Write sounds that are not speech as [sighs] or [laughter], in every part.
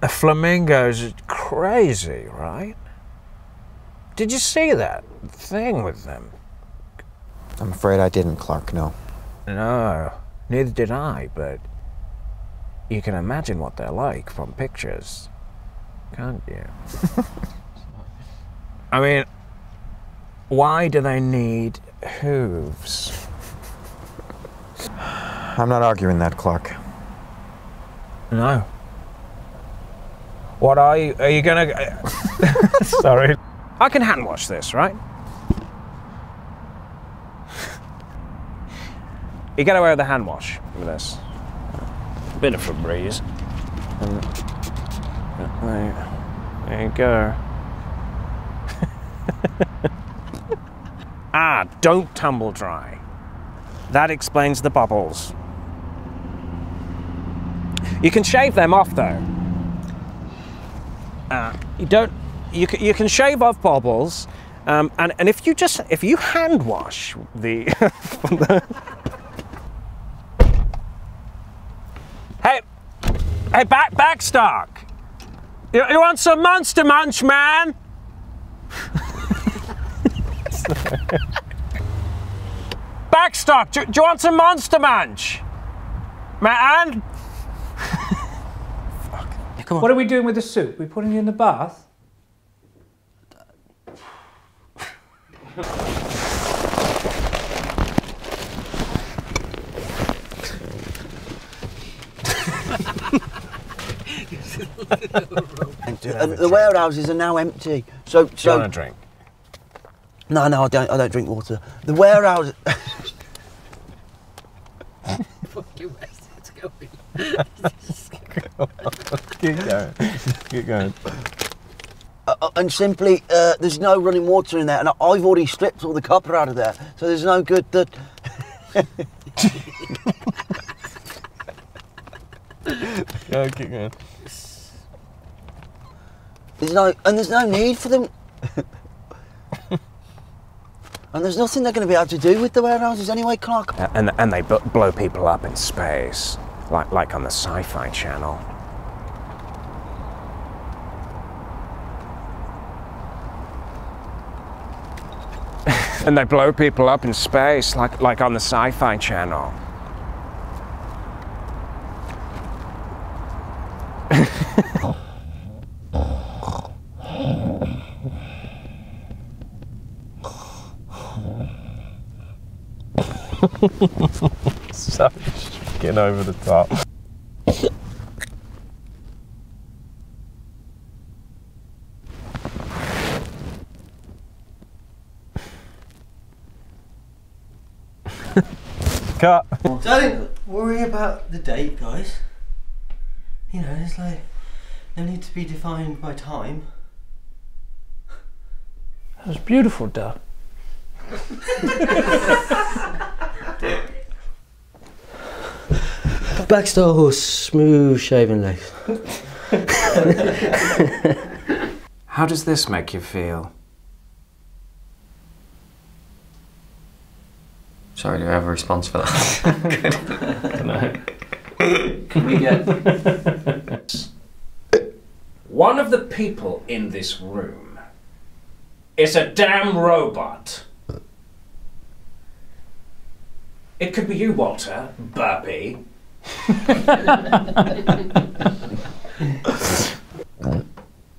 A flamingo's crazy, right? Did you see that thing with them? I'm afraid I didn't, Clarke, no. No, neither did I, but you can imagine what they're like from pictures, can't you? [laughs] I mean, why do they need hooves? I'm not arguing that, Clarke. No. What are you? Are you gonna? [laughs] Sorry. I can hand wash this, right? you get away with the hand wash with this. Bit of Febreze. And there, there you go. [laughs] ah, don't tumble dry. That explains the bubbles. You can shave them off though. Uh, you don't. You can, you can shave off bubbles, um, and and if you just if you hand wash the, [laughs] the hey hey back backstock. You, you want some monster munch, man? [laughs] backstock. Do, do you want some monster munch, man? What are we doing with the soup? We putting it in the bath? Uh, the warehouses are now empty. So, Do you so want a drink? no, no, I don't. I don't drink water. The warehouse. [laughs] [laughs] Keep going. [laughs] Keep going. Uh, uh, and simply, uh, there's no running water in there, and I- I've already stripped all the copper out of there, so there's no good that. [laughs] Yeah, keep going. There's no, and there's no need for them. and there's nothing they're going to be able to do with the warehouses anyway, Clarke. Uh, and and they b- blow people up in space, like like on the Sci-Fi Channel. And they blow people up in space, like like on the Sci-Fi Channel. [laughs] so getting over the top. Cut. Don't worry about the date, guys. You know, it's like no need to be defined by time. That was beautiful, Dad. Backstar horse, smooth shaven legs. How does this make you feel? Sorry, do I have a response for that? [laughs] Can we get One of the people in this room is a damn robot. It could be you, Walter, Burpee. [laughs]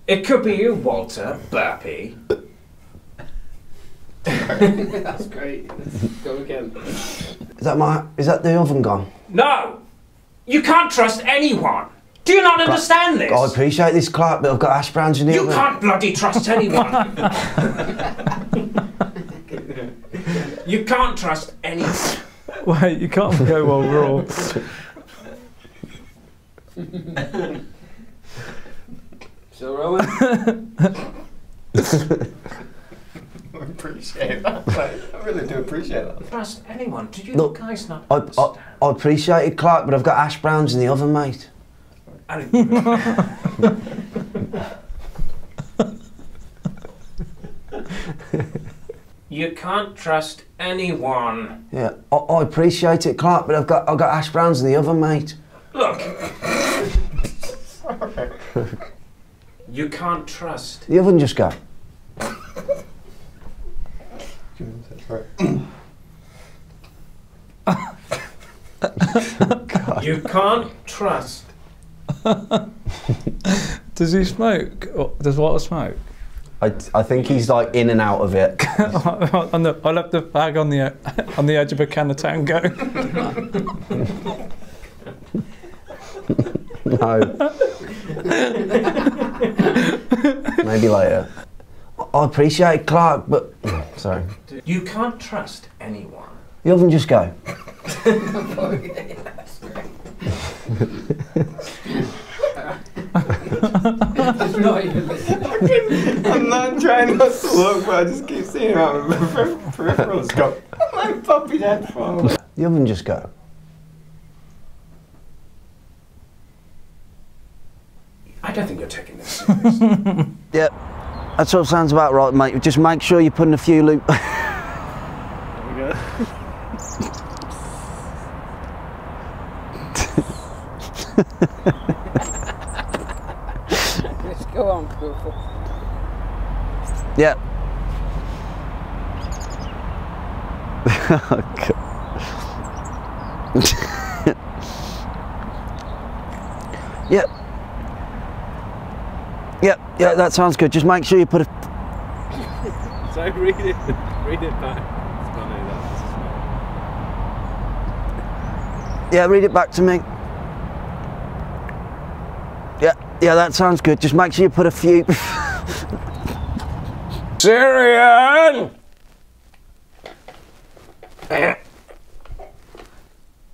it could be you, Walter, Burpee. [laughs] That's [laughs] great. Let's go again. Is that my? Is that the oven gone? No! You can't trust anyone! Do you not understand this? I appreciate this, Clarke, but I've got hash browns in the You oven. can't bloody trust anyone. [laughs] you can't trust anyone. Wait, you can't go while raw. So Rowan, I appreciate that. [laughs] mate. I really do appreciate that. Trust anyone. Do you Look, guys not I, I, understand? I appreciate it, Clarke, but I've got ash browns in the oven, mate. [laughs] You can't trust anyone. Yeah, I, I appreciate it, Clarke, but I've got I've got hash browns in the oven, mate. Look, [laughs] You can't trust. The oven just go. You can't trust. [laughs] Does he smoke? Or does water smoke? I, I think he's like in and out of it. [laughs] on the, I left the bag on the on the edge of a can of tango. [laughs] No. Maybe later. I appreciate Clarke, but [clears throat] sorry. You can't trust anyone. The oven just go. I'm not trying not to look, but I just keep seeing him out of my peripherals go. My puppy headphones. The oven just go. I don't think you're taking this [laughs] seriously. Yep. That sort of sounds about right, mate. Just make sure you're putting a few loop. [laughs] Let's go on, Crawford. Yep. yep. Yep, yeah, that sounds good. Just make sure you put a. [laughs] so read it. Read it back. It's funny that. Yeah, read it back to me. Yeah, yeah, that sounds good. Just make sure you put a few. [laughs] Syrian!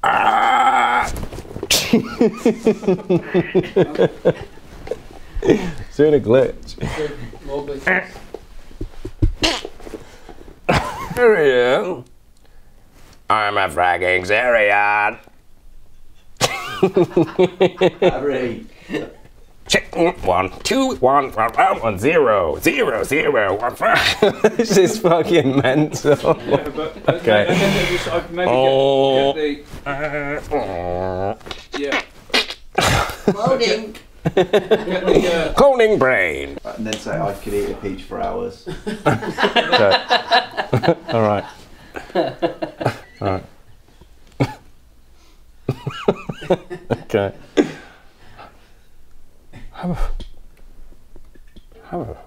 Ah! Doing a glitch. Syrian? I'm a fragging Syrian. [laughs] Harry. Check one, two, one, one, one, one, zero, zero, zero, one, five. [laughs] this is fucking mental. [laughs] Okay. Oh. yeah. Loading. Cloning brain. And then say I could eat a peach for hours. All right. All right. [laughs] okay. Have a. Have a.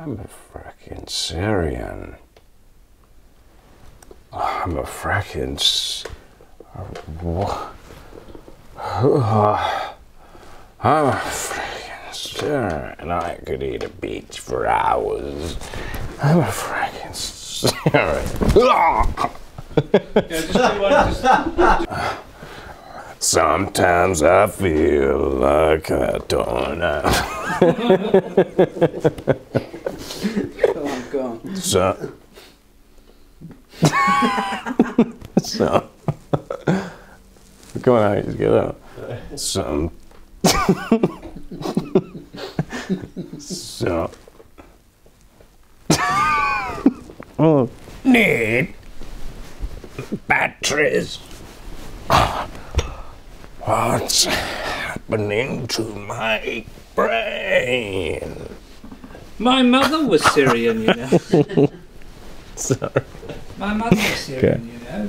I'm a fracking Syrian. I'm a fracking. [sighs] I'm a fracking Syrian, and I could eat a beach for hours. I'm a fracking [laughs] Syrian. [laughs] Sometimes I feel like a on. [laughs] So, so, come on, out, just get out. Some, so, oh, Need batteries. What's happening to my brain? My mother was Syrian, you know. [laughs] sorry. My mother was Syrian, you know.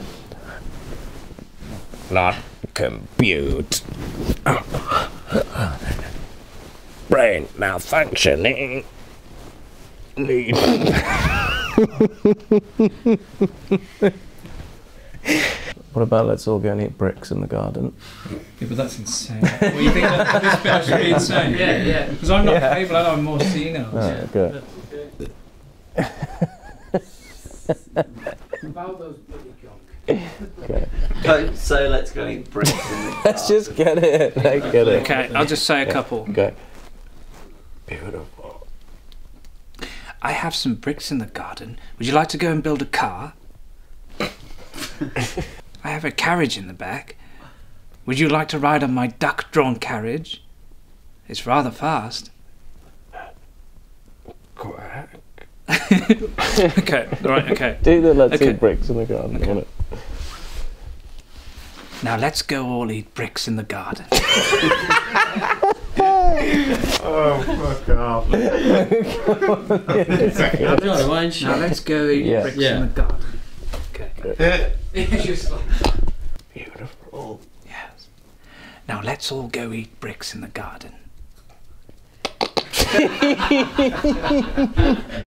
Not compute. Brain malfunctioning. Need [laughs] [laughs] What about let's all go and eat bricks in the garden? Yeah, but that's insane. well, you think that this bit should be insane? Yeah, yeah. Because I'm not Yeah. cable I'm more senile. Oh, good. [laughs] About those bloody gunk. Don't let's go eat bricks in the [laughs] Let's just get it. I get it. Okay, I'll just say a couple. Okay. Beautiful. I have some bricks in the garden. Would you like to go and build a car? [laughs] I have a carriage in the back. Would you like to ride on my duck drawn carriage? It's rather fast. Quack. [laughs] okay, right, okay. Do the let's Okay. eat bricks in the garden. Okay. want it? Now let's go all eat bricks in the garden. [laughs] Oh, fuck off. Johnny, why don't you? Now let's go eat Yeah. bricks Yeah. in the garden. Okay. [laughs] It's just like- [gasps] Beautiful. yes. Now let's all go eat bricks in the garden. [laughs]